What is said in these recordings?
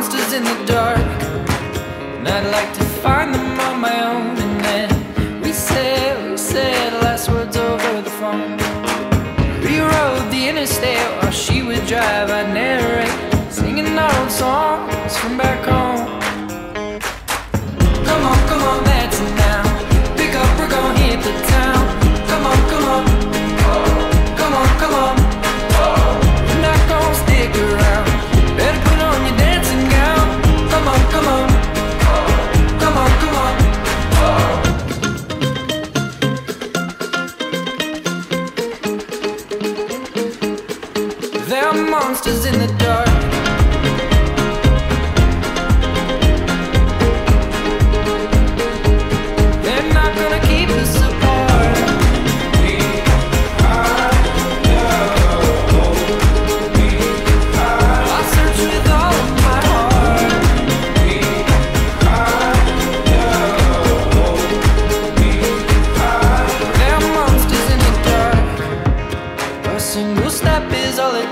monsters in the dark, and I'd like to find them on my own. And then we said, we said last words over the phone. We rode the interstate while she would drive. I'd narrate, singing old songs from back home. There are monsters in the dark.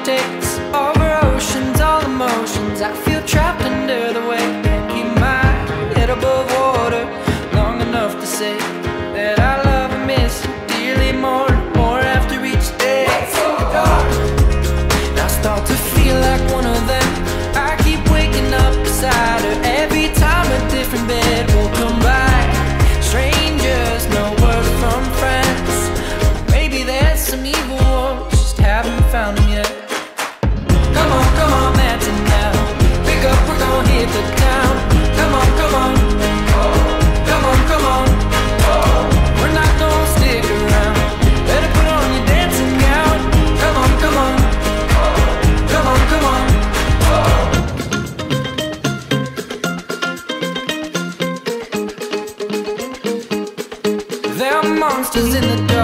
dates over oceans, all emotions. I feel trapped under the weight. Keep my head above water long enough to say. there are monsters in the dark.